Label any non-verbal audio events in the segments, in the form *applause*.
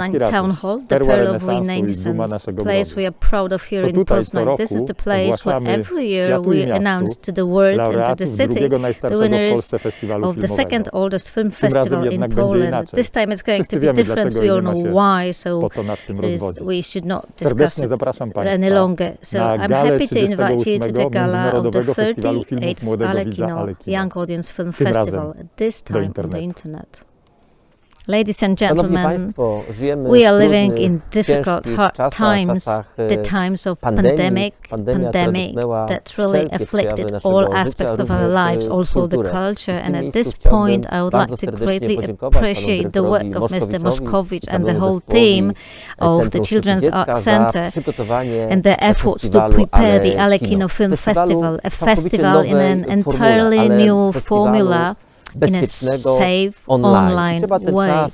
Poznań Town Hall, the Pearl of Renaissance, place we are proud of here in Poznań. This is the place where every year we announce to the world and to the city the winners of the second oldest film festival in Poland. This time it's going to be different. We all know why, so we should not discuss it any longer. So I'm happy to invite you to the gala of the 38th Alekino Young Audience Film Festival, this time on the internet. Ladies and gentlemen, we are living in difficult, hard times, the times of pandemic, pandemic that really afflicted all aspects of our lives, also the culture. And at this point, I would like to greatly appreciate the work of Mr. Moszkowicz and the whole team of the Children's Art Center and their efforts to prepare the Alekino Film Festival, a festival in an entirely new formula in a safe online, way.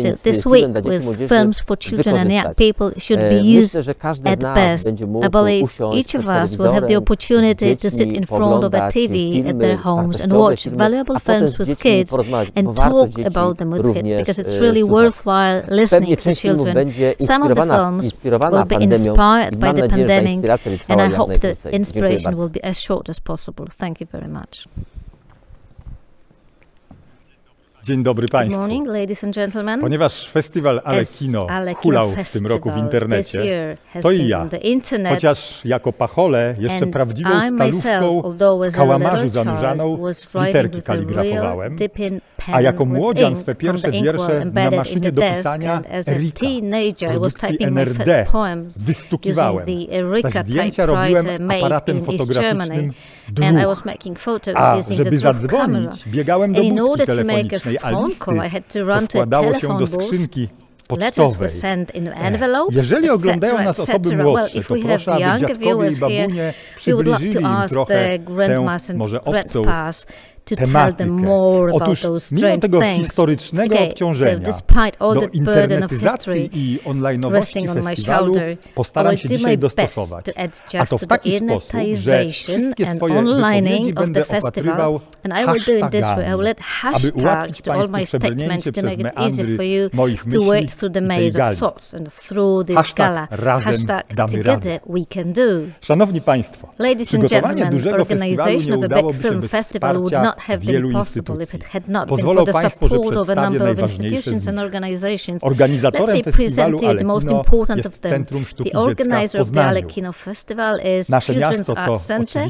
So this week with films for children and young people should be used at best. I believe each of us will have the opportunity to sit in front of a TV at their homes and watch valuable films with kids and talk about them with kids because it's really worthwhile listening to children. Some of the films will be inspired by the pandemic and I hope the inspiration will be as short as possible. Thank you very much. Dzień dobry Państwu. Good morning, ladies and gentlemen. Ponieważ festiwal Alekino hulał w tym roku w internecie, to i ja, chociaż jako pachole jeszcze prawdziwą stalówką kałamarzu zanurzaną literki kaligrafowałem, a jako młodzian swe pierwsze wiersze na maszynie do pisania Erika, produkcji NRD, wystukiwałem. Zaś zdjęcia robiłem aparatem fotograficznym druh. A żeby zadzwonić, biegałem do budki telefonicznej, a listy to wkładało się do skrzynki pocztowej. Jeżeli oglądają nas osoby młodsze, to proszę, aby dziadkowie i babunie przybliżyli im trochę tę może obcą tematykę. Otóż mimo tego historycznego okay, obciążenia so do internetyzacji i online'owości festiwalu postaram się dzisiaj dostosować. A to w taki sposób, że wszystkie swoje wypowiedzi będę opatrywał hashtagami, aby ułatwić Państwu przebrnięcie przez meandry moich myśli w tej gali. Hashtag razem damy radę. Szanowni Państwo, przygotowanie dużego festiwalu nie udałoby się bez wsparcia have been possible if it had not been for the support of a number of institutions and organizations. Organizatorem Let me present you the most important of them. The organizer of the Alekino Festival is Nasze Children's Art Center.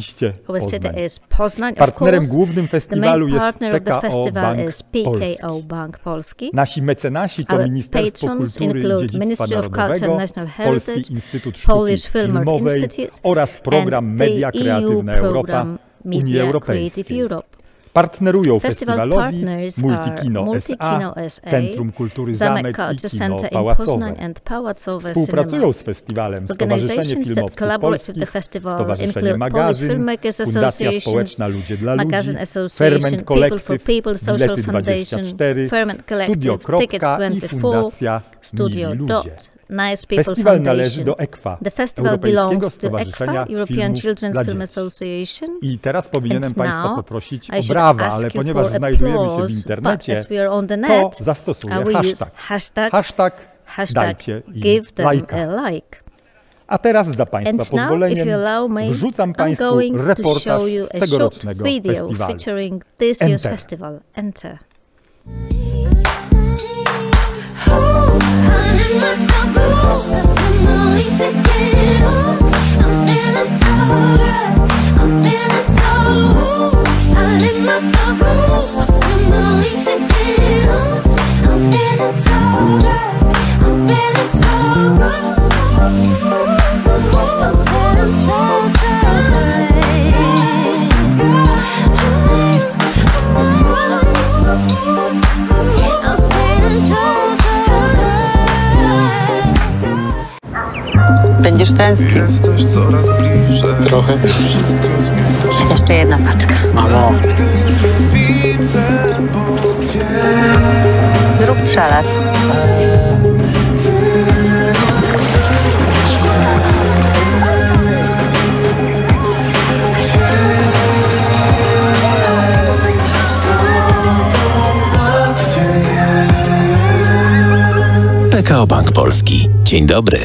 Our city is Poznań, Partnerem głównym festiwalu jest PKO Bank is PKO Bank Polski. Nasi mecenasi to Ministerstwo Kultury i Dziedzictwa Narodowego, Polski Instytut Sztuki Filmowej oraz program Media Kreatywna Europa Unii Europejskiej. Partnerują festiwalowi Multikino, Multikino SA, Centrum Kultury Zamek i Kino Pałacowe. Współpracują z festiwalem Stowarzyszenie Filmowców Polskich, Stowarzyszenie Magazyn, Fundacja Społeczna Ludzie dla Ludzi, Ferment Collective, Bilety 24, Studio Kropka i Fundacja Mili Ludzie. Nice People Festiwal Foundation. należy do ECFA, The festival belongs to ECFA, European Children's Film Association. I teraz powinienem Państwa poprosić o brawa, ale ponieważ znajdujemy się w internecie, to zastosuję hashtag. Hashtag, hashtag, hashtag dajcie im lajka. like. A teraz za Państwa pozwoleniem wrzucam Państwu reportaż z tegorocznego festiwalu. Enter. Enter. I'm feeling so good. Będziesz tęsknił. Jesteś coraz bliżej. Trochę. Jeszcze jedna paczka. Mamo. Zrób przelew. Wschód Polski. Dzień dobry.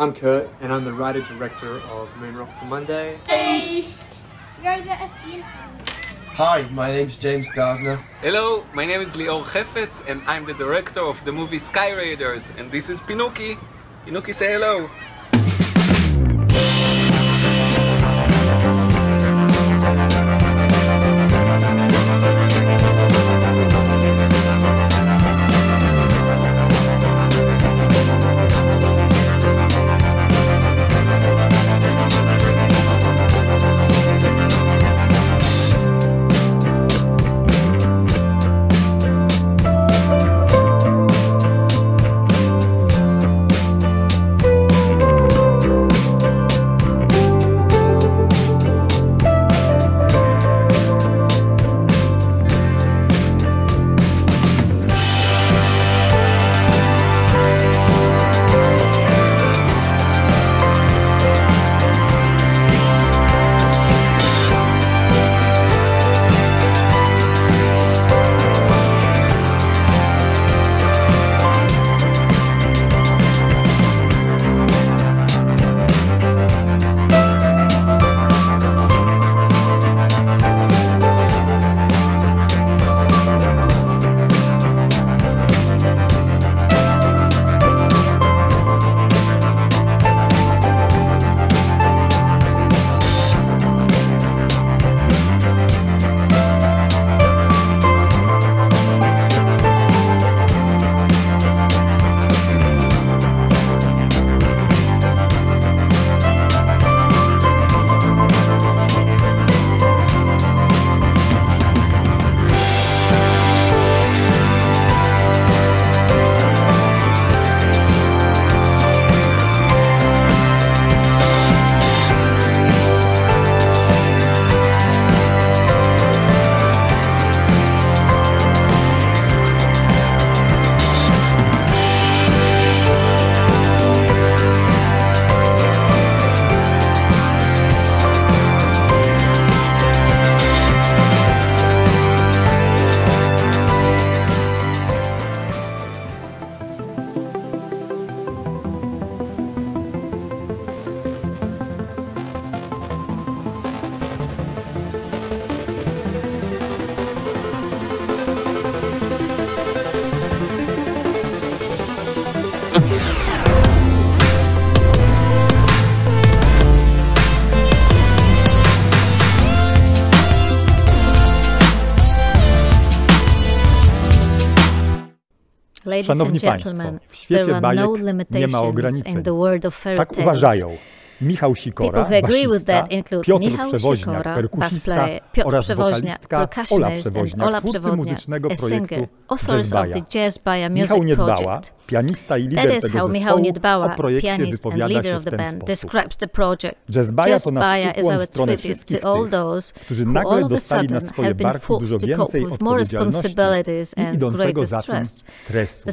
I'm Kurt, and I'm the writer-director of Moon Rock for Monday. Hey, you're the SDN. Hi, my name's James Gardner. Hello, my name is Lior Chefetz, and I'm the director of the movie Sky Raiders, and this is Pinuki. Pinuki, say hello. Szanowni Państwo, w świecie bajek no nie ma ograniczeń. Tak uważają Michał Sikora, basista, Piotr Michał Przewoźniak, Sikora, perkusista player, Piotr oraz wokalistka Ola Przewoźniak, twórcy muzycznego projektu Jazz Baja. Michał Niedbała, pianista i lider tego zespołu, o projekcie wypowiada się w ten sposób. Jazz Baja to nasz ukłon w stronę wszystkich tych, którzy nagle dostali na swoje barki dużo więcej odpowiedzialności i idącego za tym stresu.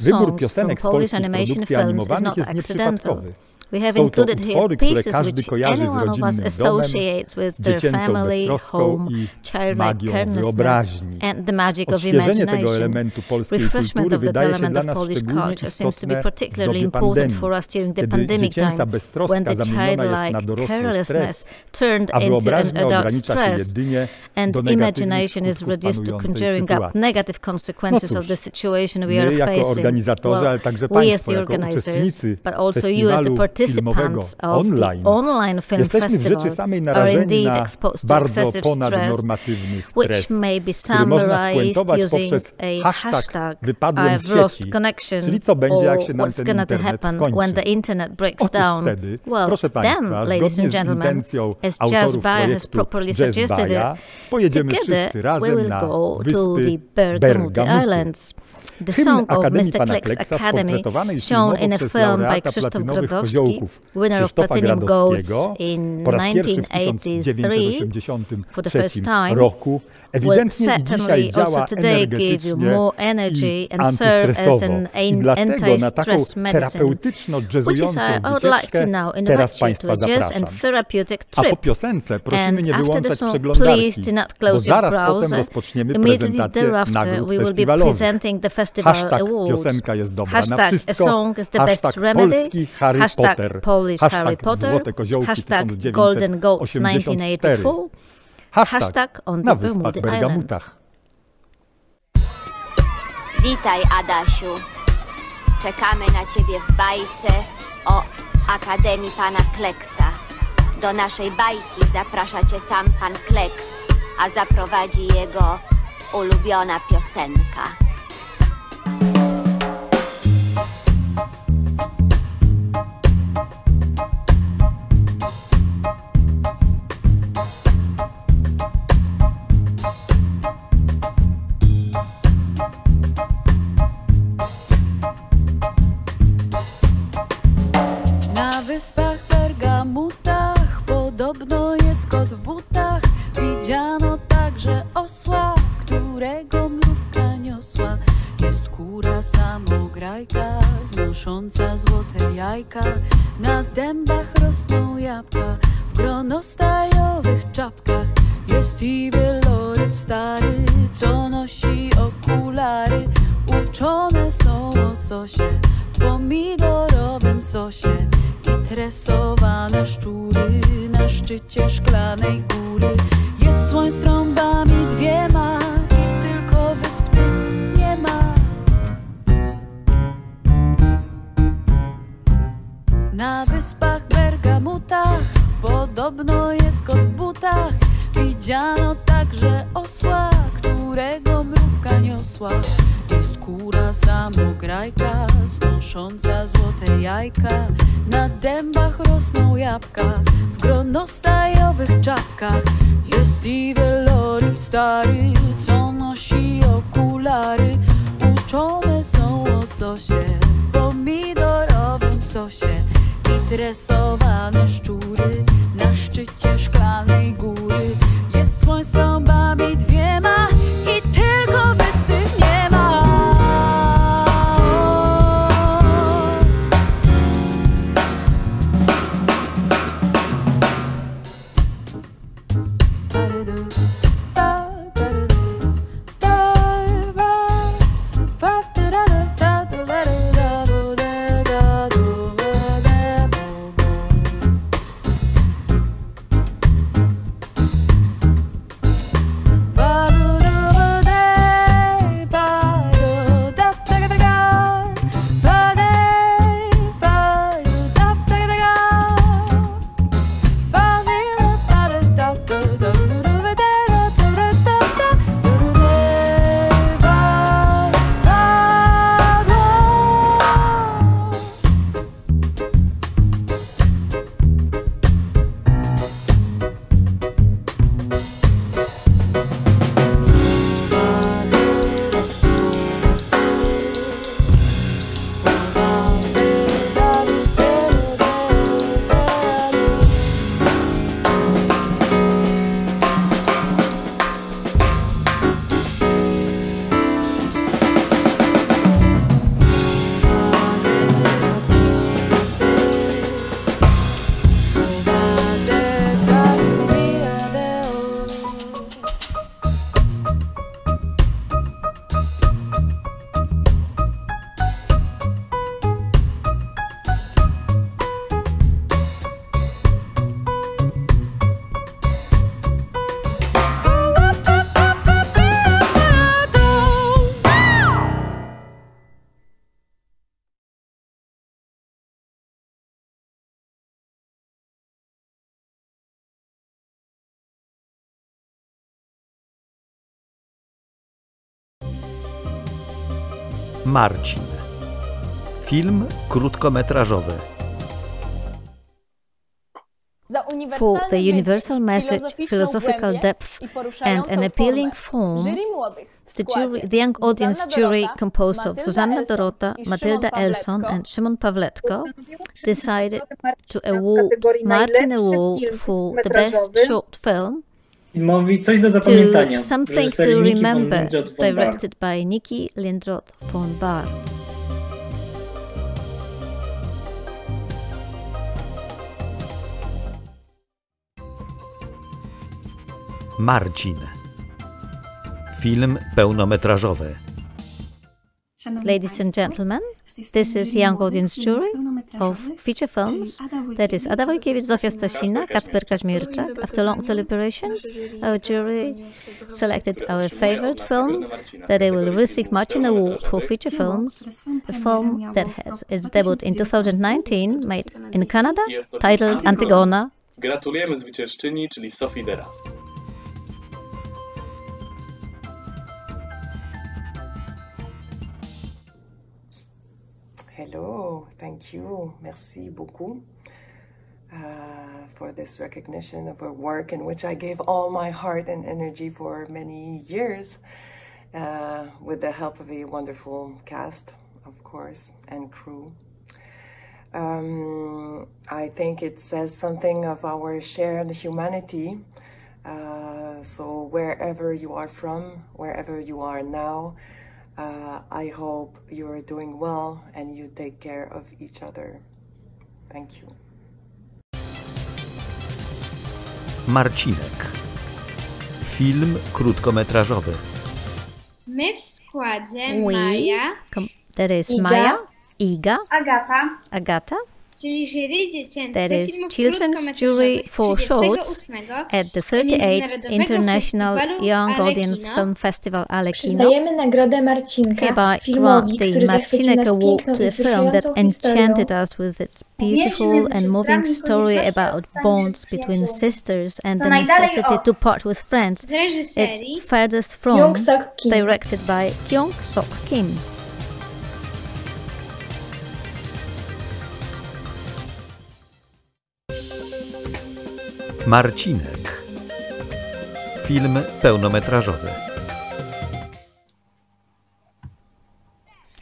Wybór piosenek z polskich produkcji animowanych jest nieprzypadkowy. We have included here pieces which any one of us associates with their family, home, childlike carelessness, and the magic of imagination. Refreshment of that element of Polish culture seems to be particularly important for us during the pandemic time, when the childlike carelessness turned into an adult stress, and imagination is reduced to conjuring up negative consequences of the situation we are facing. Well, we as the organizers, but also you as the participants, filmowego online, online film jesteśmy w rzeczy samej narażeni na bardzo ponadnormatywny stres, który można spuentować poprzez hashtag, hashtag wypadłem z sieci, czyli co będzie, jak się nam ten internet skończy. Otóż wtedy, well, proszę Państwa, zgodnie z intencją autorów projektu Jazz Baja, pojedziemy wszyscy razem na wyspy Bergamuty. The song of Mr. Kleks's Academy, shown in a film by Krzysztof Gradowski, winner of Platinum Goals in 1983 for the first time, roku, ewidentnie i dzisiaj działa energetycznie i antystresowo. I dlatego na taką terapeutyczno-jazzującą wycieczkę teraz Państwa zapraszam. A po piosence prosimy nie wyłączać przeglądarki, bo zaraz potem rozpoczniemy prezentację nagród festiwalowych. Hashtag piosenka jest dobra. Na wszystko, hashtag polski Harry Potter, hashtag Złote Koziołki 1984, Hashtag on na Wyspach Bergamutach. Witaj, Adasiu. Czekamy na ciebie w bajce o Akademii Pana Kleksa. Do naszej bajki zaprasza cię sam Pan Kleks, a zaprowadzi jego ulubiona piosenka. Na dębach Jest i wieloryb stary, co nosi okulary. Uczone są łososie w pomidorowym sosie tresowane szczury Marcin. Film krótkometrażowy. For the universal message, philosophical depth, and an appealing form, the, jury, the young audience jury, composed of Susanna Dorota, Matilda Elson, and Szymon Pawletko, decided to award Martin Award for the best short film to Something to Remember, directed by Niki Lindroth von Baar. Marcin. Film pełnometrażowy. Ladies and gentlemen, this is Young Audience Jury of feature films. That is Ada Wojkiewicz, Zofia Stasina, Kacper Kaźmierczak. After long deliberations, our jury selected our favorite film that they will receive Martin Award for feature films, a film that has its debut in 2019, made in Canada, titled Antigona. Gratulujemy zwyciężczyni, czyli Sophie Deraspe. Hello, thank you, merci beaucoup uh, for this recognition of a work in which I gave all my heart and energy for many years uh, with the help of a wonderful cast, of course, and crew. Um, I think it says something of our shared humanity. Uh, so, wherever you are from, wherever you are now, uh, I hope you're doing well and you take care of each other. Thank you. Marcinek. Film krótkometrażowy. My w składzie We, Maja, that is Iga, Maja, Iga, Agata, Agata, czyli jury dziecięce that is Children's Jury for Shorts at the 38th International Young Audience Film Festival Alekino. Przyznajemy nagrodę Marcinka Hereby filmowi, grant który the zachwycił Marcinek Award piękną to i a film that enchanted us with its beautiful and moving story about bonds between sisters and the necessity to part with friends. It's Furthest From, Kyung-sok directed by Kyung Sok Kim. Marcinek. Film pełnometrażowy.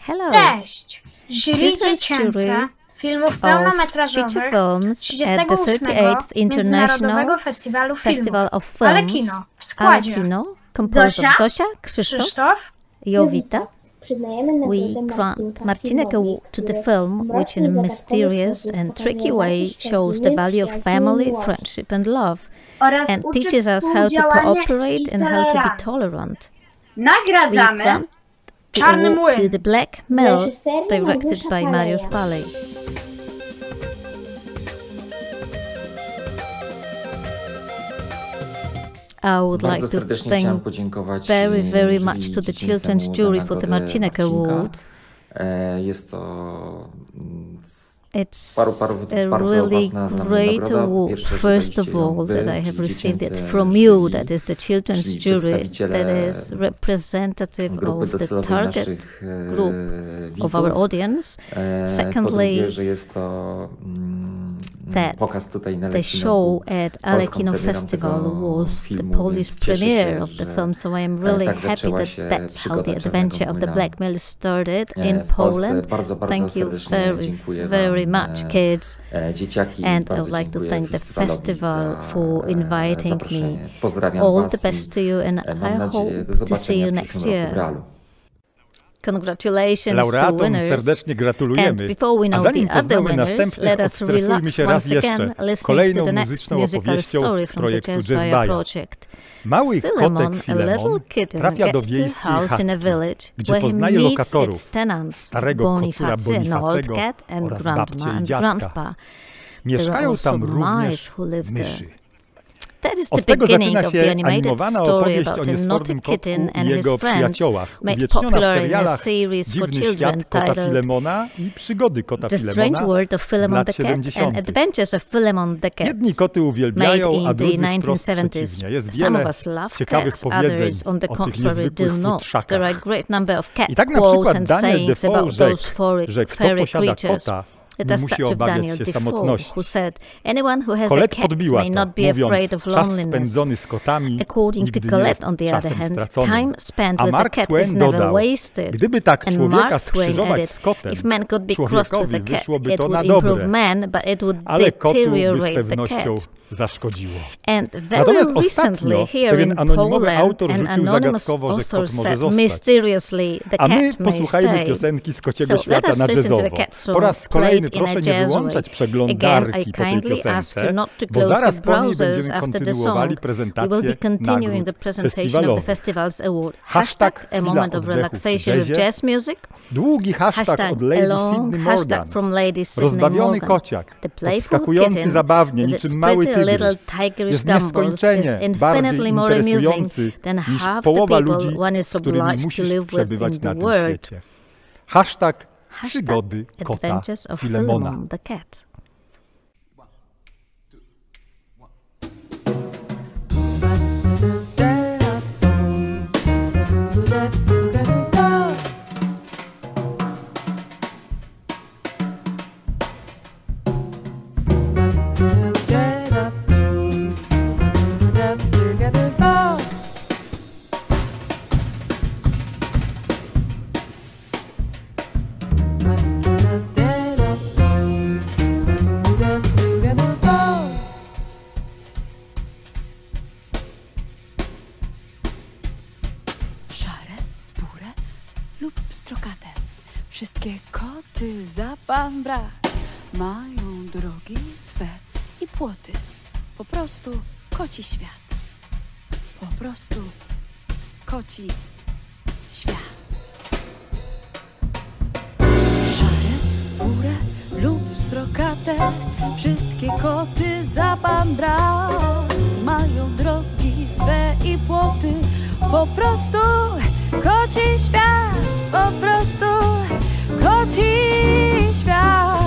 Hello. Cześć! Jury dziecięce filmów of pełnometrażowych feature films at the 38 38th International Międzynarodowego Festiwalu Festival Filmów of Films Alekino w składzie composed Zosia, Zosia, Krzysztof, Krzysztof, Jowita. Przyznajemy We grant Marcinka Marcinek Award to the film, which in a mysterious and tricky way shows the value of family, friendship, and love, and teaches us how to cooperate and how to be tolerant. We grant the to the Black Mill, directed by Mariusz Paleja. Palej. I would Bardzo like to thank very, very much to the Children's Jury for the Marcinek Award. Jest to It's a really ważna dla mnie great award, first of all, that I have received it from you, that is the Children's Jury, that is representative of the target group of our audience. Secondly, that pokaz tutaj na the show at polską Alekino Festival was the Polish premiere of the film, so I am really happy that that's how the adventure of the Młyna. Black Mill started in. Poland. Thank you very, very much, kids. And I would like to thank the festival for inviting me. All the best to you, and I hope to see you next przyszłym roku w year. Congratulations Laureatom to winners. serdecznie gratulujemy. A zanim poznamy następnych, odstresujmy się raz jeszcze kolejną muzyczną opowieścią z projektu Jazz Baja. Mały Philemon, kotek Filemon trafia do wiejskiej chaty, gdzie poznaje lokatorów, starego kotura Bonifacego oraz babcię i dziadka. Mieszkają tam również myszy. That is the beginning of the animated story about the naughty kitten and his friends, made popular in a series for children titled The Strange World of Philemon the Cat and Adventures of Philemon the Cat, made in the 1970s. Some of us love cats, others, on the contrary, do not. There are a great number of cat quotes and sayings about those fairy creatures. Let us said, anyone who has Colette a cat may not be afraid of loneliness. According to Colette, on the other hand, time spent with a cat is never wasted. tak and Mark Twain added, if man could be crossed with a cat, it would improve man, but it would deteriorate the cat. Zaszkodziło. And very Natomiast recently here in Poland, an anonymous author said mysteriously the A my posłuchajmy piosenki z Kociego so Świata na jazzowo. Po raz kolejny proszę nie wyłączać przeglądarki po tej piosence, bo zaraz po niej będziemy kontynuowali prezentację nagród festiwalowych. Hashtag a moment of relaxation with jazz music. Długi hashtag od Lady Sydney Morgan. Rozbawiony kociak, odskakujący zabawnie, niczym mały little tigerish Gumball is infinitely more amusing than half the people one is obliged to live with in the world. Hashtag przygody kota Filemona. Brat mają drogi swe i płoty. Po prostu koci świat. Po prostu koci świat. Szare, burę lub srokate, wszystkie koty za pan brat mają drogi swe i płoty. Po prostu koci świat, po prostu koci proud.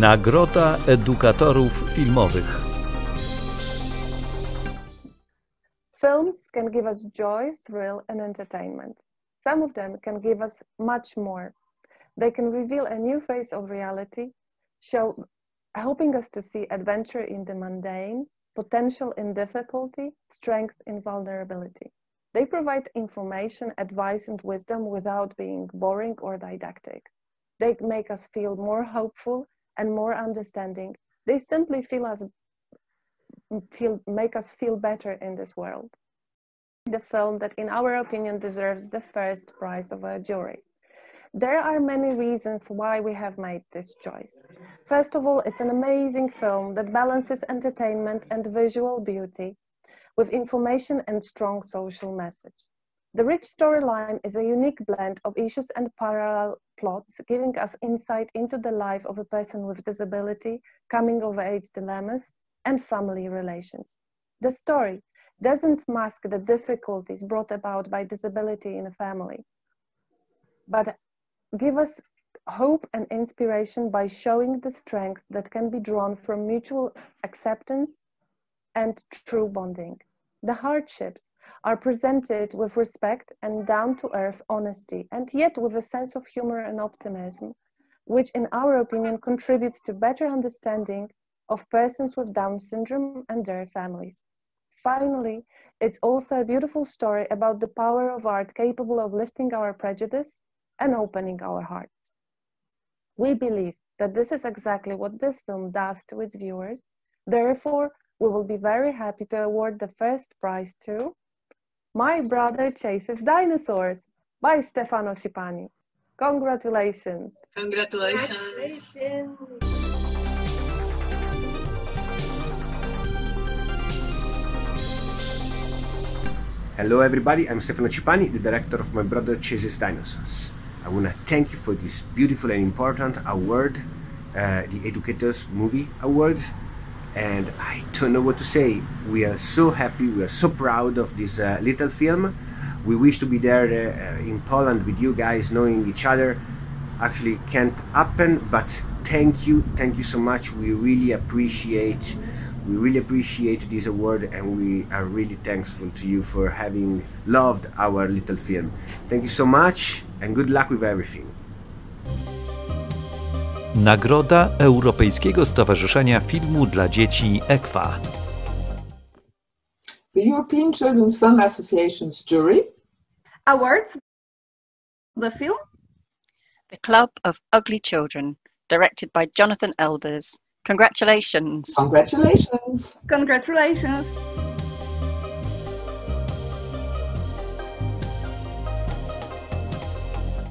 Nagroda edukatorów filmowych. Films can give us joy, thrill, and entertainment. Some of them can give us much more. They can reveal a new face of reality, show, helping us to see adventure in the mundane, potential in difficulty, strength in vulnerability. They provide information, advice, and wisdom without being boring or didactic. They make us feel more hopeful and more understanding. They simply feel us feel make us feel better in this world. The film that in our opinion deserves the first prize of our jury. There are many reasons why we have made this choice. First of all, it's an amazing film that balances entertainment and visual beauty with information and strong social message. The rich storyline is a unique blend of issues and parallel plots, giving us insight into the life of a person with disability, coming of age dilemmas, and family relations. The story doesn't mask the difficulties brought about by disability in a family, but give us hope and inspiration by showing the strength that can be drawn from mutual acceptance and true bonding. The hardships are presented with respect and down to earth honesty, and yet with a sense of humor and optimism, which, in our opinion, contributes to better understanding of persons with Down syndrome and their families. Finally, it's also a beautiful story about the power of art capable of lifting our prejudice and opening our hearts. We believe that this is exactly what this film does to its viewers. Therefore, we will be very happy to award the first prize to My Brother Chases Dinosaurs by Stefano Cipani. Congratulations. Congratulations. Hello everybody, I'm Stefano Cipani, the director of My Brother Chases Dinosaurs. I want to thank you for this beautiful and important award, uh, the Educators Movie Award and I don't know what to say. We are so happy, we are so proud of this uh, little film. We wish to be there uh, in Poland with you guys, knowing each other. Actually, can't happen, but thank you, thank you so much. We really appreciate, we really appreciate this award, and we are really thankful to you for having loved our little film. Thank you so much, and good luck with everything. Nagroda Europejskiego Stowarzyszenia Filmu dla Dzieci ECFA. The European Children's Film Association's jury. Awards. The film. The Club of Ugly Children, directed by Jonathan Elbers. Congratulations. Congratulations. Congratulations.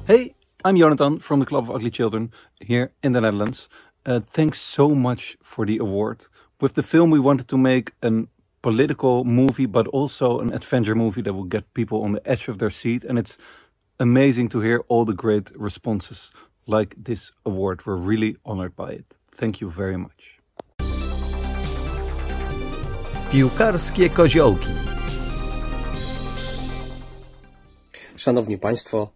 Hey, I'm Jonathan from the Club of Ugly Children here in the Netherlands. Uh, thanks so much for the award. With the film, we wanted to make a political movie, but also an adventure movie that will get people on the edge of their seat. And it's amazing to hear all the great responses like this award. We're really honored by it. Thank you very much. Piłkarskie koziołki. Szanowni Państwo,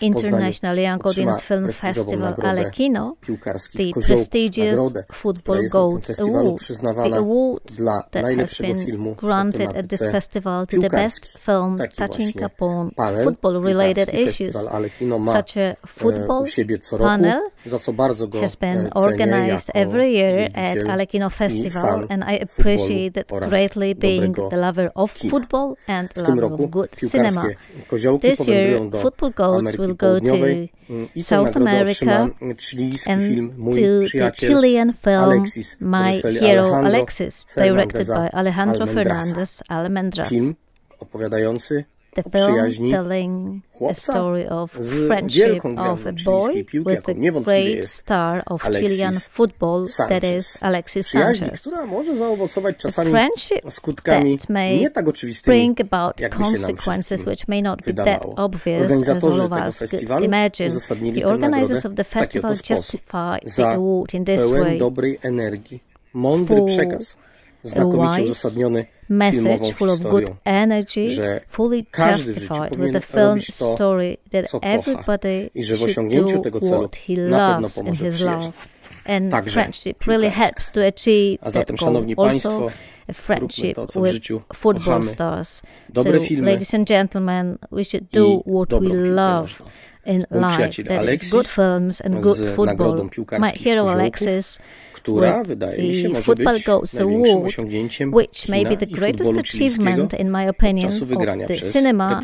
International Young Audience Film Festival Alekino, the prestigious Football Goats. Award, the award that has been granted at this festival to the best film touching upon football-related issues, such a football panel has been organized every year at Alekino Festival, and I appreciate it greatly being the lover of football and lover of good cinema. This year, Football Goats will go to South America and to the Chilean film My Hero Alexis, directed by Alejandro Fernandez Almendras the film telling a story of friendship of a boy with a great star of Chilean football, that is Alexis Sanchez. A friendship that may bring about consequences which may not be that obvious as all of us could imagine. The organizers of the festival justify the award in this way. mądry przekaz, znakomicie uzasadniony message full of good energy, fully justified with the film story that everybody should do what he loves in his life. And friendship really helps to achieve that goal. Also, a friendship with football stars. So, ladies and gentlemen, we should do what we love in life. That is good films and good football. My hero Alexis która wydaje mi się może football być goes największym osiągnięciem which may be the greatest achievement in my opinion of the cinema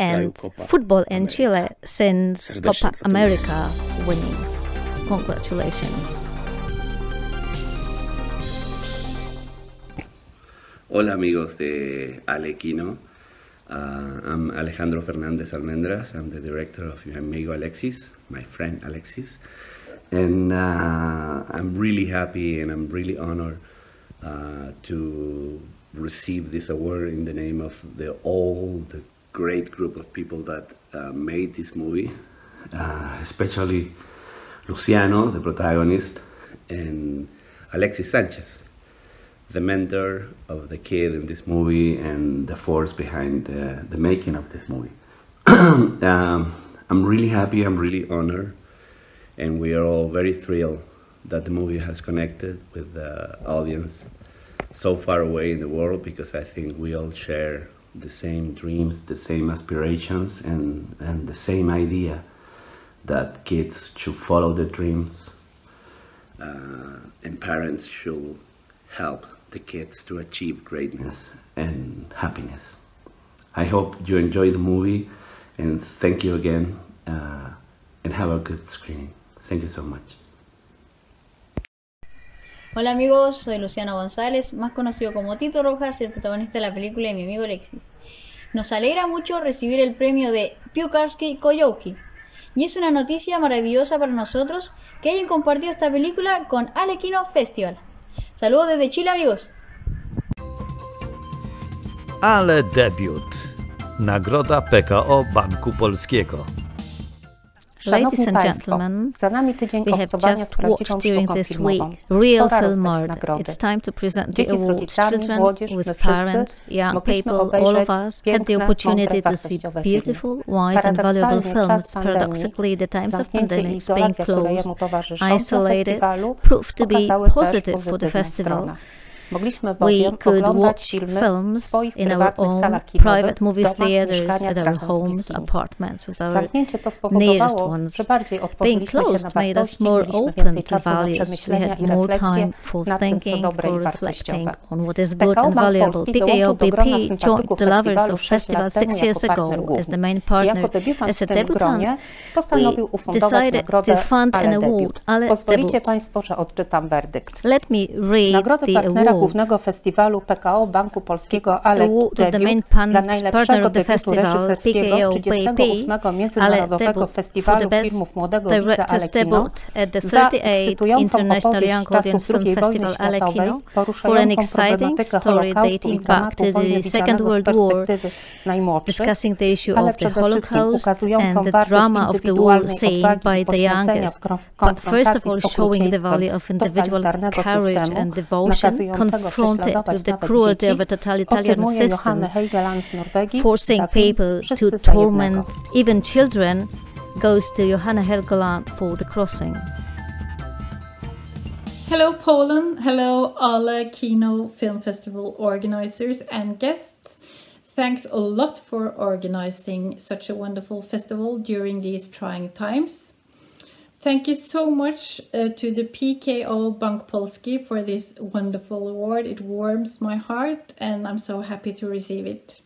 and football in Chile since Copa America winning. Congratulations. Hola amigos de Alekino. Uh, I'm Alejandro Fernandez Almendras. I'm the director of Mi Amigo Alexis, my friend Alexis. And uh, I'm really happy and I'm really honored uh, to receive this award in the name of the all the great group of people that uh, made this movie, uh, especially Luciano, the protagonist, and Alexis Sanchez, the mentor of the kid in this movie and the force behind the making of this movie. *clears throat* um, I'm really happy, I'm really honored and we are all very thrilled that the movie has connected with the audience so far away in the world because I think we all share the same dreams, the same aspirations, and, and the same idea that kids should follow their dreams uh, and parents should help the kids to achieve greatness and happiness. I hope you enjoy the movie and thank you again uh, and have a good screening. Thank you so much. Hola amigos, soy Luciano González, más conocido como Tito Rojas, el protagonista de la película de mi amigo Alexis. Nos alegra mucho recibir el premio de Piukarski Koyouki y es una noticia maravillosa para nosotros que hayan compartido esta película con Alequino Festival. Saludos desde Chile amigos. Ale debiut. Nagroda PKO Banku Polskiego. Ladies and gentlemen, we have just watched during this week Real Film Art. It's time to present the awards. Children with parents, young people, all of us had the opportunity to see beautiful, wise and valuable films. Paradoxically, the times of pandemic being closed, isolated, proved to be positive for the festival. We could watch films in our own private movie theaters, at our homes, apartments, with our nearest ones. Being closed made us more open to values. We had more time for thinking, for reflecting on what is good and valuable. PKO BP joined the Lovers of Festival six years ago as the main partner. As a debutant, we decided to fund an award, Ale Debut. Let me read the award głównego festiwalu PKO Banku Polskiego Alek Debiut dla najlepszego debiutu reżyserskiego 38. Międzynarodowego Festiwalu Filmów Młodego Widza Alekino za ekscytującą opowieść czasów II wojny światowej poruszającą problematykę Holokaustu i dramatu wojny widzianego z perspektywy najmłodszych, ale przede wszystkim ukazującą wartość indywidualnej odwagi i poświęcenia w konfrontacji z okrucieństwem totalitarnego systemu nakazującego confronted with the cruelty of a totalitarian system, forcing people to torment even children, goes to Johanne Helgeland for the crossing. Hello, Poland. Hello, alle Kino Film Festival organizers and guests. Thanks a lot for organizing such a wonderful festival during these trying times. Thank you so much uh, to the PKO Bank Polski for this wonderful award. It warms my heart and I'm so happy to receive it.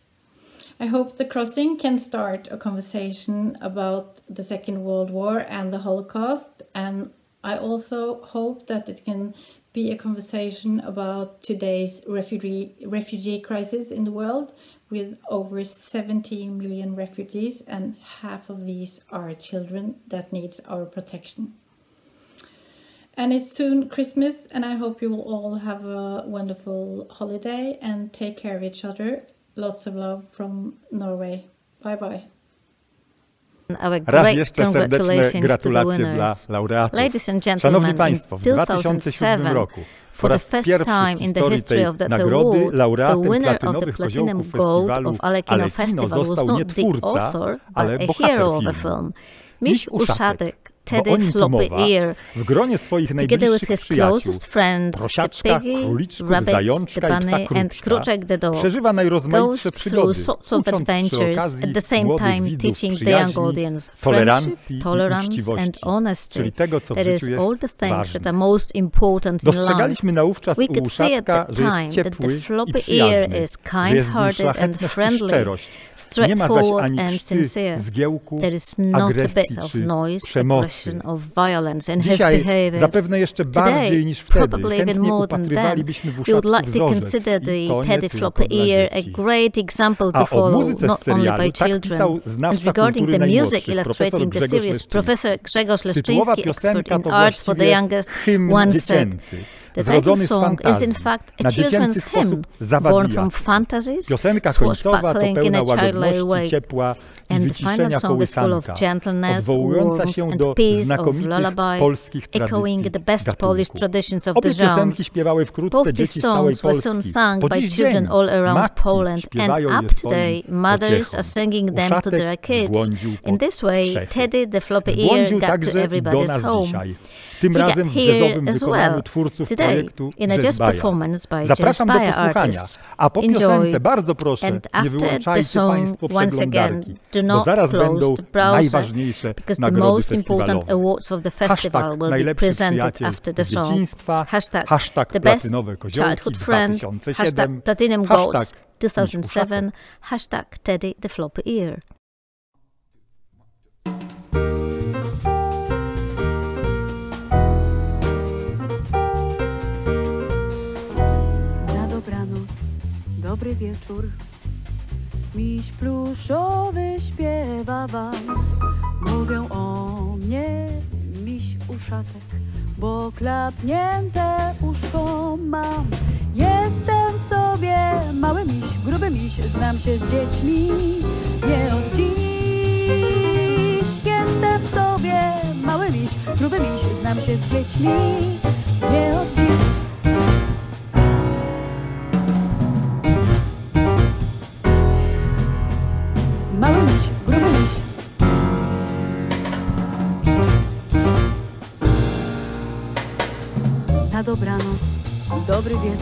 I hope the crossing can start a conversation about the Second World War and the Holocaust and I also hope that it can be a conversation about today's refugee refugee crisis in the world with over 70 million refugees and half of these are children that needs our protection. And it's soon Christmas and I hope you will all have a wonderful holiday and take care of each other. Lots of love from Norway. Bye bye. Raz jeszcze serdeczne gratulacje dla laureatów. Szanowni Państwo, w 2007 roku Po raz pierwszy w historii tej nagrody laureatem platynowych koziołków festiwalu Alekino został nie twórca, ale bohater filmu. Miś Uszatek, Teddy Floppy Ear, w gronie swoich najbliższych przyjaciół, prosiaczka, króliczków, zajączka i psa kruczka, przeżywa najrozmaitsze przygody, ucząc przy okazji młodych widzów przyjaźni, tolerancji i uczciwości, czyli tego, co w życiu jest ważne. Dostrzegaliśmy naówczas u Uszatka, że jest ciepły i przyjazny, że jest szlachetność i szczerość. Nie ma zaś ani krzty, zgiełku, agresji czy przemocy expression of zapewne jeszcze bardziej niż wtedy. Probably even more than then. We to consider the Teddy Flopper a great example to follow, not only by children. And regarding the music illustrating the series, Grzegorz Leszczyński, expert in arts for the youngest, said, piosenka to właściwie hymn born from dziecięcy. Zrodzony z fantazji, na dziecięcy sposób zawadliacki. Piosenka końcowa to pełna łagodności, ciepła i wyciszenia kołysanka, odwołująca się do znakomitych polskich tradycji gatunku. Obie piosenki śpiewały wkrótce dzieci z całej Polski. Po dziś dzień matki śpiewają je swoim pociechom. Uszatek zbłądził pod strzechy. Zbłądził także i do nas dzisiaj. Tym razem w jazzowym wykonaniu twórców projektu Jazz Baja. Zapraszam do posłuchania, a po piosence bardzo proszę, nie wyłączajcie Państwo przeglądarki, bo zaraz będą najważniejsze nagrody festiwalowe. Hashtag najlepszy przyjaciel z dzieciństwa, hashtag platynowe koziołki 2007, hashtag 2007, hashtag Teddy the Floppy Ear. Dobry wieczór. Miś pluszowy śpiewa wam, mówią o mnie miś uszatek, bo klapnięte uszko mam. Jestem sobie mały miś, gruby miś, znam się z dziećmi, nie od dziś. Jestem sobie mały miś, gruby miś, znam się z dziećmi, nie od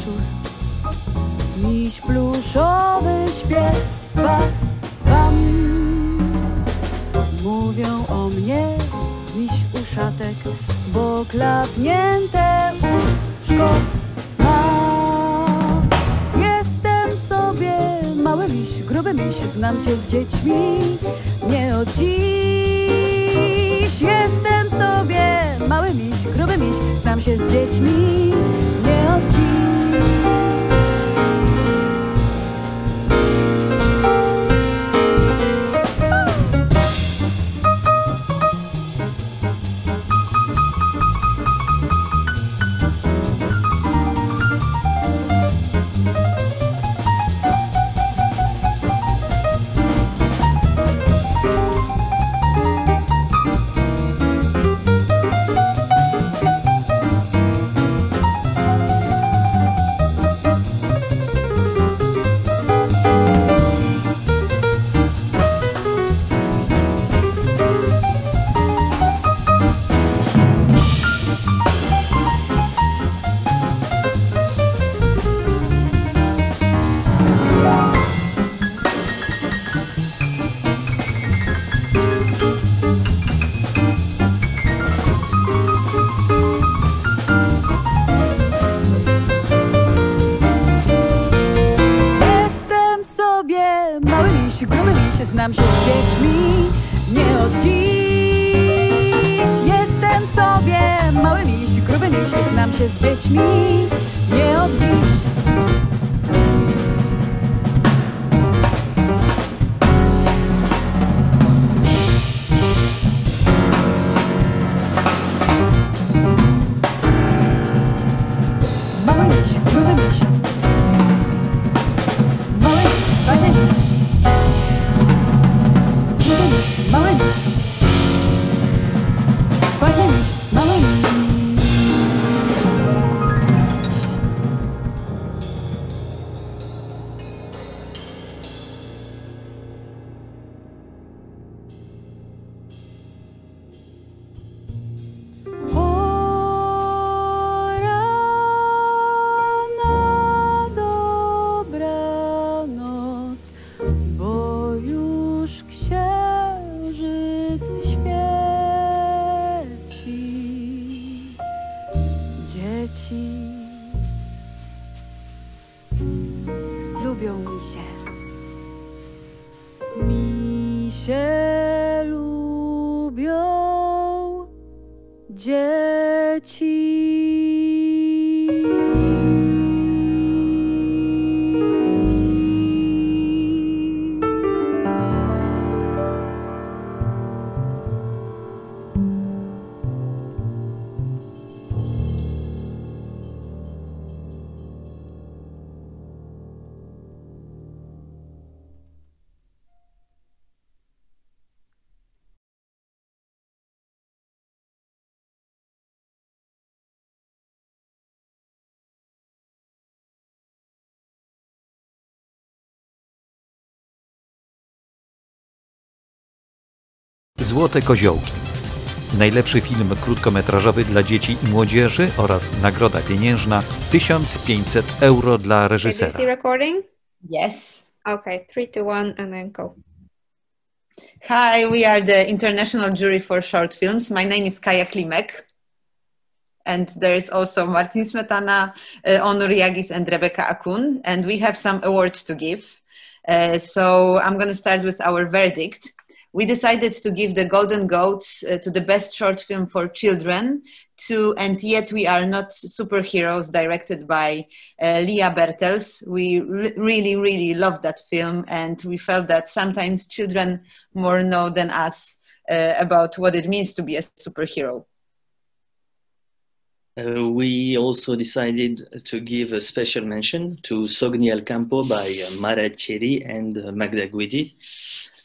줄 Złote Koziołki. Najlepszy film krótkometrażowy dla dzieci i młodzieży oraz nagroda pieniężna 1500 euro dla reżysera. Okay, recording? Yes. Okay, 3 to 1 and then go. Hi, we are the International Jury for Short Films. My name is Kaja Klimek. And there is also Martin Smetana, uh, Onur Yagis, and Rebecca Akun. And we have some awards to give. Uh, so I'm going to start with our verdict we decided to give the Golden Goats uh, to the best short film for children to And Yet We Are Not Superheroes, directed by uh, Lia Bertels. We re- really, really loved that film, and we felt that sometimes children more know than us uh, about what it means to be a superhero. Uh, we also decided to give a special mention to Sogni al Campo by uh, Mara Cerri and uh, Magda Guidi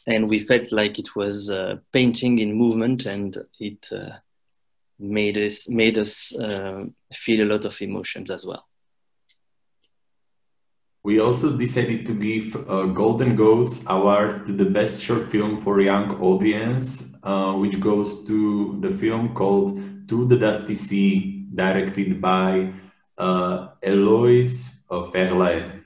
and we felt like it was uh, painting in movement and it uh, made us made us uh, feel a lot of emotions as well. We also decided to give a golden goats award to the best short film for young audience uh, which goes to the film called to the dusty sea directed by uh, Eloise Ferlet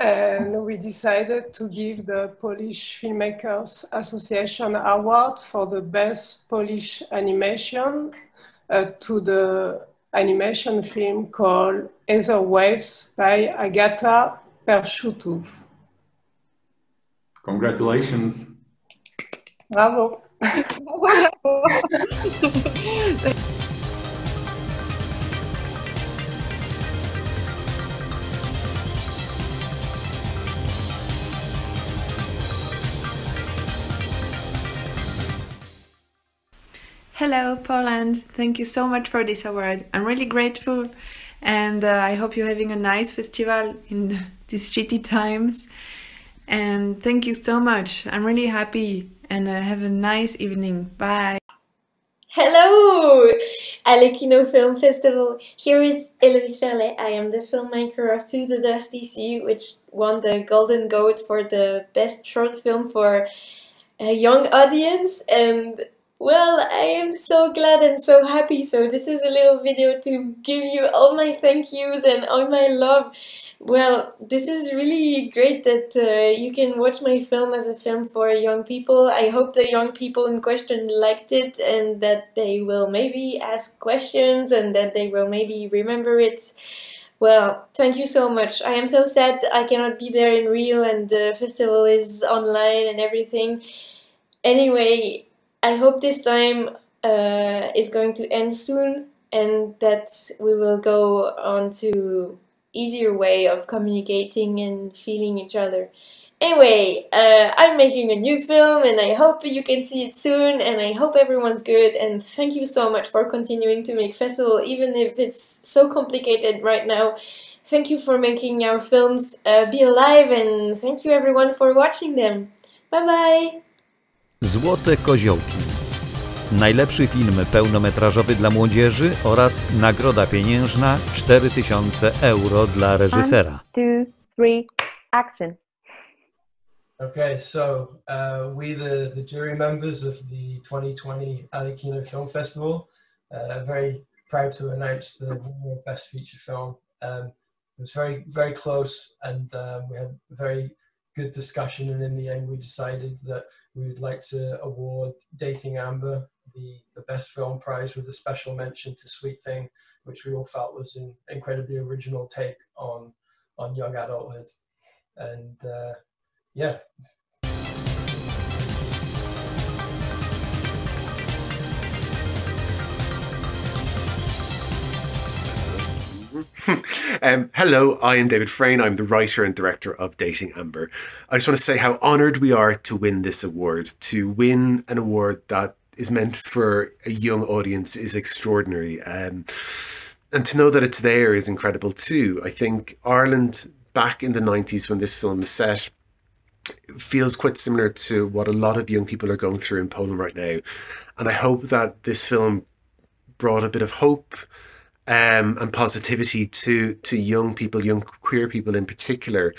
and we decided to give the Polish Filmmakers Association Award for the best Polish animation uh, to the animation film called Ether Waves by Agata Pershutov. Congratulations. Bravo. Bravo. *laughs* *laughs* Hello, Poland. Thank you so much for this award. I'm really grateful and uh, I hope you're having a nice festival in these shitty times. And thank you so much. I'm really happy and uh, have a nice evening. Bye. Hello, Alekino Film Festival. Here is Eloise Ferlet. I am the filmmaker of To the Dusty Sea, which won the Golden Goat for the best short film for a young audience. And well, I am so glad and so happy. So this is a little video to give you all my thank yous and all my love. Well, this is really great that uh, you can watch my film as a film for young people. I hope the young people in question liked it and that they will maybe ask questions and that they will maybe remember it. Well, thank you so much. I am so sad I cannot be there in real and the festival is online and everything. Anyway, I hope this time uh, is going to end soon and that we will go on to easier way of communicating and feeling each other. Anyway, uh, I'm making a new film and I hope you can see it soon and I hope everyone's good and thank you so much for continuing to make festival even if it's so complicated right now. Thank you for making our films uh, be alive and thank you everyone for watching them. Bye bye! Złote Koziołki. Najlepszy film pełnometrażowy dla młodzieży oraz nagroda pieniężna 4000 euro dla reżysera. One, two, three, action. Okay, so uh, we, the, the jury members of the 2020 Alikino Film Festival, uh, are very proud to announce the winner of Best Feature Film. Um, it was very, very close, and um, we had very good discussion, and in the end, we decided that we would like to award Dating Amber the, the best film prize with a special mention to Sweet Thing, which we all felt was an incredibly original take on on young adulthood. And uh, yeah, *laughs* um, hello, I am David Freyne. I'm the writer and director of Dating Amber. I just want to say how honoured we are to win this award. To win an award that is meant for a young audience is extraordinary. Um, and to know that it's there is incredible too. I think Ireland back in the 90s when this film was set feels quite similar to what a lot of young people are going through in Poland right now. And I hope that this film brought a bit of hope um, and positivity to to young people, young queer people in particular,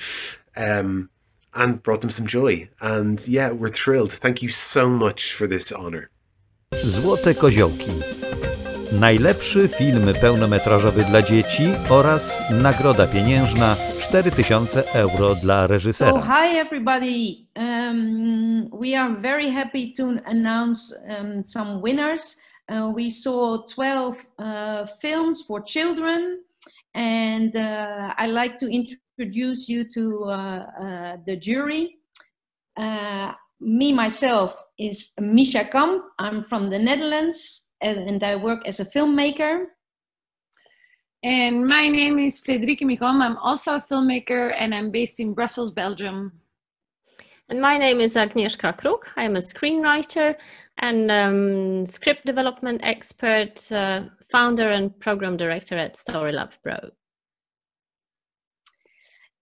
um, and brought them some joy. And yeah, we're thrilled. Thank you so much for this honor. Złote Koziołki. Najlepszy film pełnometrażowy dla dzieci oraz nagroda pieniężna 4000 euro dla reżysera. So, hi everybody. Um, we are very happy to announce um, some winners. Uh, we saw 12 uh, films for children and uh, I'd like to introduce you to uh, uh, the jury. Uh, me, myself, is Mischa Kamp. I'm from the Netherlands and, and, I work as a filmmaker. And my name is Frederike Migom. I'm also a filmmaker and I'm based in Brussels, Belgium. And my name is Agnieszka Kruk. I'm a screenwriter and um, script development expert, uh, founder and program director at Storylab Pro.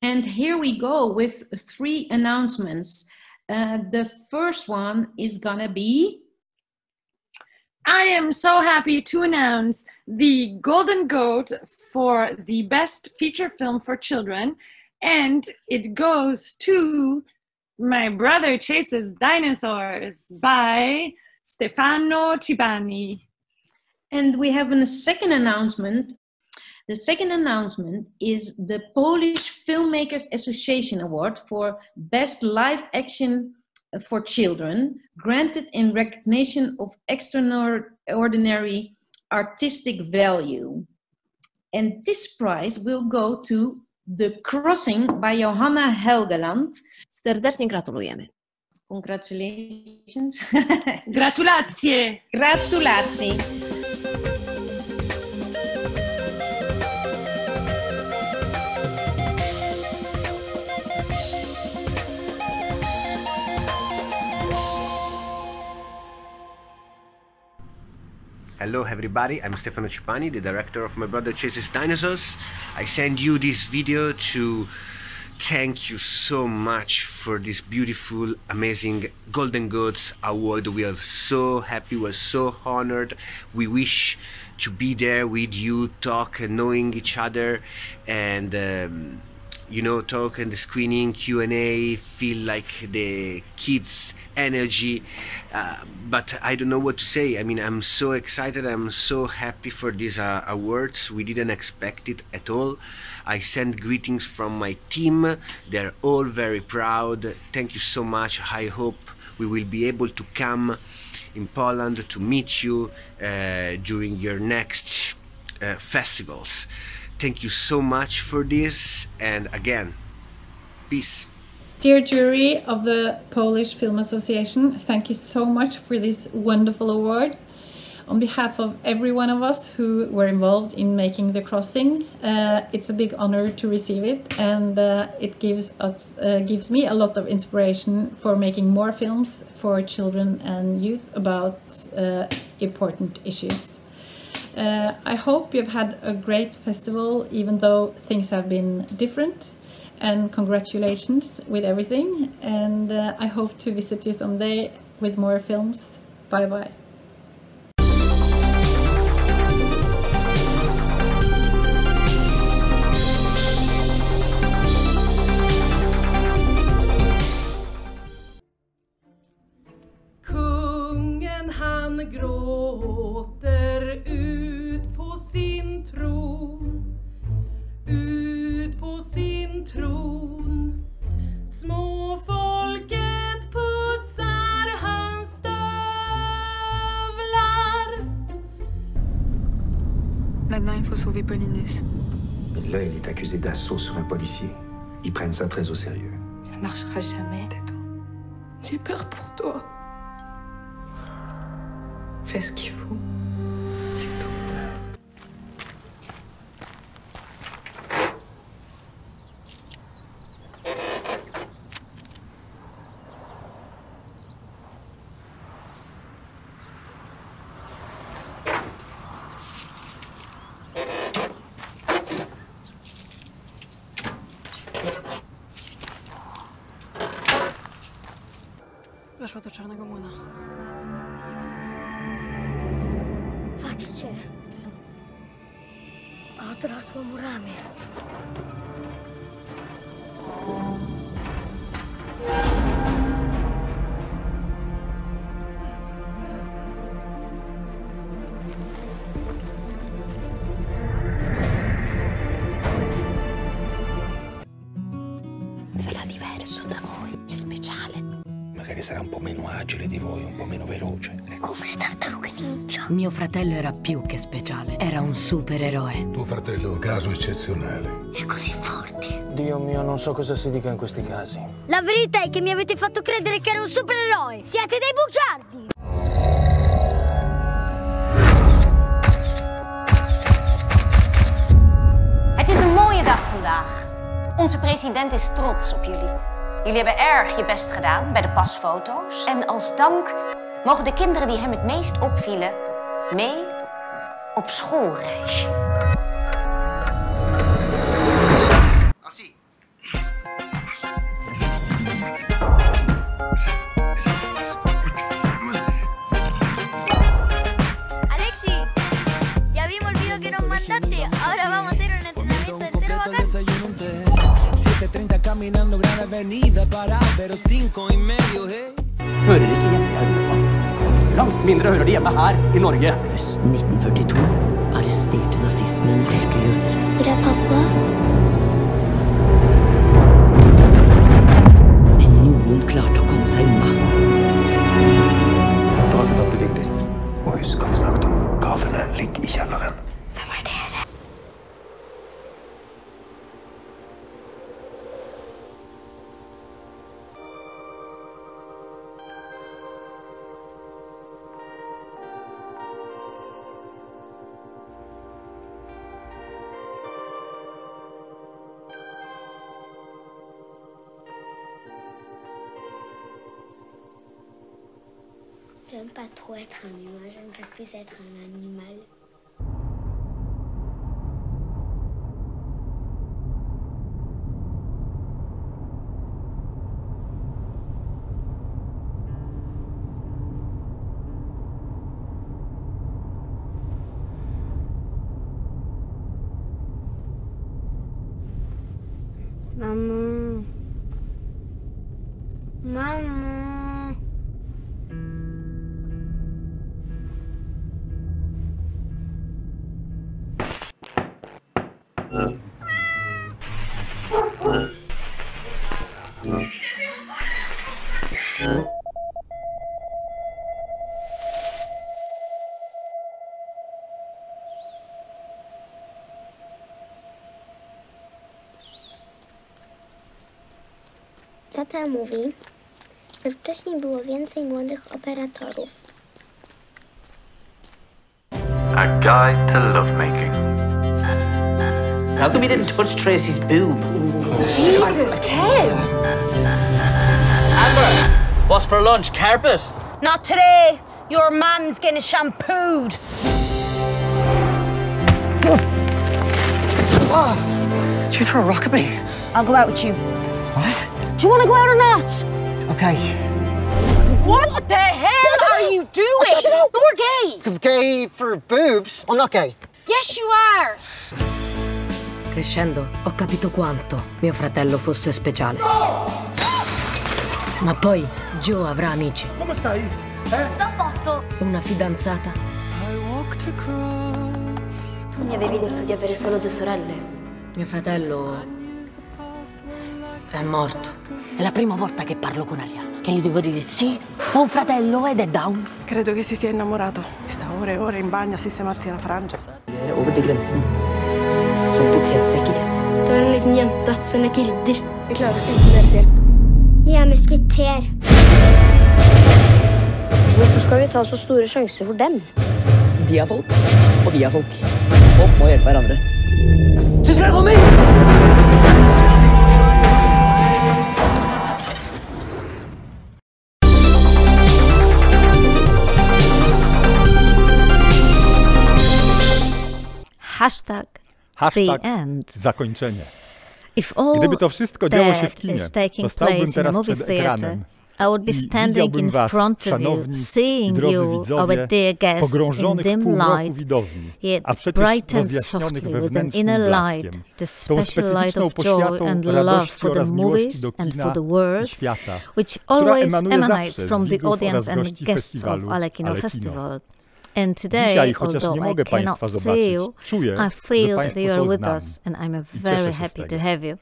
And here we go with three announcements. Uh, the first one is gonna be I am so happy to announce the Golden Goat for the best feature film for children, and it goes to my Brother Chases Dinosaurs by Stefano Cipani. And we have a second announcement. The second announcement is the Polish Filmmakers Association Award for Best Live Action for Children, granted in recognition of extraordinary artistic value. And this prize will go to The Crossing by Johanne Helgeland. Serdecznie gratulujemy. Congratulations. *laughs* Gratulacje. Gratulacje. Hello everybody, I'm Stefano Cipani, the director of My Brother Chases Dinosaurs. I send you this video to thank you so much for this beautiful, amazing Golden Goats award. We are so happy, we're so honored. We wish to be there with you, talk and knowing each other and um, you know talk and the screening q&a feel like the kids energy. Uh, but i don't know what to say. I mean i'm so excited. I'm so happy for these uh, awards. We didn't expect it at all i send greetings from my team they're all very proud thank you so much i hope we will be able to come in poland to meet you uh, during your next uh, festivals Thank you so much for this and again, peace. Dear jury of the Polish Film Association, thank you so much for this wonderful award. On behalf of every one of us who were involved in making The Crossing, uh, it's a big honor to receive it and uh, it gives, us, uh, gives me a lot of inspiration for making more films for children and youth about uh, important issues. Uh, I hope you've had a great festival, even though things have been different. And congratulations with everything. And uh, I hope to visit you someday with more films. Bye bye. Maintenant il faut sauver Polynus. là, il est accusé d'assaut sur un policier. Ils prennent ça très au sérieux. Ça marchera jamais, Tato. J'ai peur pour toi. Fais ce qu'il faut. Weszła do czarnego młyna. Patrzcie. Odrosło mu ramię. Agile di voi, un po' meno veloce. Come le tartarughe ninja. Mio fratello era più che speciale, era un supereroe. Tuo fratello è un caso eccezionale. È così forte. Dio mio, non so cosa si dica in questi casi. La verità è che mi avete fatto credere che era un supereroe. Siete dei bugiardi. Het is een mooie dag vandaag. Onze president is trots op jullie. Jullie hebben erg je best gedaan bij de pasfoto's. En als dank mogen de kinderen die hem het meest opvielen mee op schoolreisje. Hører ikke hjemme i Europa. Langt mindre hører de hjemme her i Norge. Høsten 1942 arresterte nazismen norske J'aime pas trop être un humain, j'aimerais plus être un animal. Tata mówi, że wcześniej było więcej młodych operatorów. A guide to lovemaking. How come you didn't touch Tracy's boob? Jesus, Kev! Amber, what's for lunch? Carpet? Not today. Your mum's getting shampooed. Do you throw a rock at me? I'll go out with you. What? Do you want to go out or not? Okay. What the hell are you doing? You're gay. I'm gay for boobs. I'm not gay. Yes, you are. Crescendo, ho capito quanto mio fratello fosse speciale. Ma poi Joe avrà amici. Come stai? Eh? T'ho fatto. Una fidanzata. Tu mi avevi detto di avere solo due sorelle. Mio fratello è morto. È la prima volta che parlo con Arianna. Che gli devo dire sì, ho un fratello ed è down. Credo che si sia innamorato. Sta ore e ore in bagno a sistemarsi la frangia. Over the grenzen. som potetsekker. Du er en liten jente som leker ridder. Vi klarer oss uten deres hjelp. Jeg er musketer. Hvorfor skal vi ta så store sjanser for dem? De er folk, og vi er folk. Folk må hjelpe hverandre. Tyskerne kommer! Hashtag, Hashtag the end. zakończenie. If all Gdyby to wszystko działo się w kinie, is taking to stałbym place in a teraz movie przed theater, ekranem I would be standing in front of you, seeing you, our dear guests, in dim light, yet a przecież bright and rozjaśnionych softly with an inner light, the special light of joy and love for the movies and for the world, which always emanates from the audience and guests of Alekino Ale Festival. And today, Dzisiaj, chociaż although nie I mogę cannot Państwa see zobaczyć, you, czuję, I że feel that Państwo you are są z with nami. us and I'm I very cieszę się z happy to tego. have you.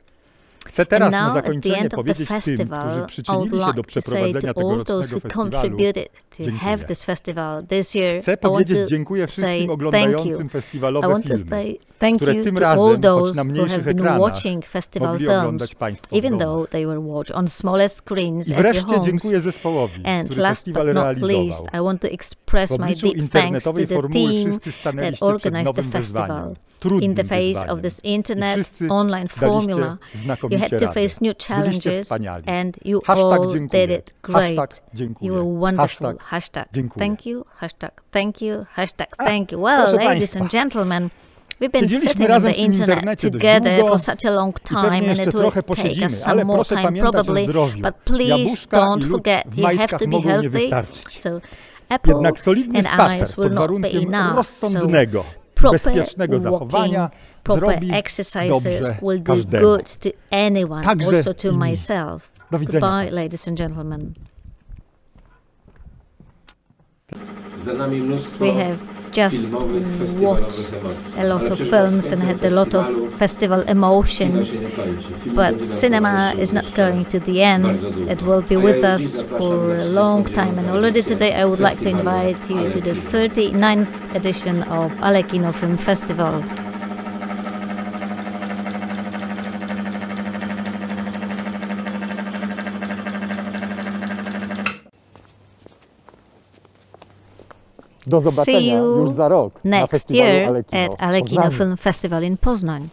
Chcę teraz na now, at the zakończenie end of the powiedzieć tym, festival, którzy I would przyczynili się like do to say przeprowadzenia to all those tegorocznego who festiwalu, contributed to have dziękuję. this festival this year. Chcę powiedzieć to dziękuję say wszystkim thank oglądającym you. festiwalowe I want to filmy, say thank które you tym to razem, all choć those na who mniejszych have been ekranach, watching festival mogli films, oglądać Państwo even though they were watched on smaller screens I wreszcie homes. dziękuję zespołowi, And który last festiwal but not realizował. least, I want to express my deep thanks to the team wszyscy that organized the festival. wyzwaniem, In the face wyzwaniem. of this internet online formula, you had to radę. face new challenges and you Hashtag all dziękuję. did it great. You were wonderful. Hashtag Hashtag dziękuję. thank you. Hashtag thank you. Hashtag thank you. Well, proszę ladies państwa. and gentlemen, We've been sitting on the internet together for such a long time, and it will take us some more time probably. But please don't forget, you have to be healthy. So apple Jednak solidny and spacer pod will not be warunkiem enough. rozsądnego, So bezpiecznego zachowania walking, proper zrobi exercises dobrze will do każdemu. good to anyone, Także also to myself. Do widzenia Goodbye, ladies and gentlemen. Za nami mnóstwo We have just watched a lot of films and had a lot of festival emotions, but cinema is not going to the end. It will be with us for a long time, and already today I would like to invite you to the 39th edition of Alekino Film Festival. Do See zobaczenia you już za rok na next festiwalu year Alekino. at Alekino. Film Festival in Poznań.